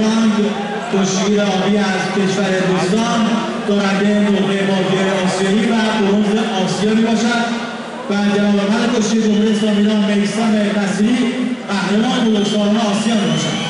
ارمسترانگ کشگیر آبی از کشور هندوستان دارنده نقطه بازی آسیایی و برونز آسیا می باشد. و جناب کشگیر جمهوری اسلامی ایران میسم نصیری قهرمان بزرگسالان آسیا می باشد.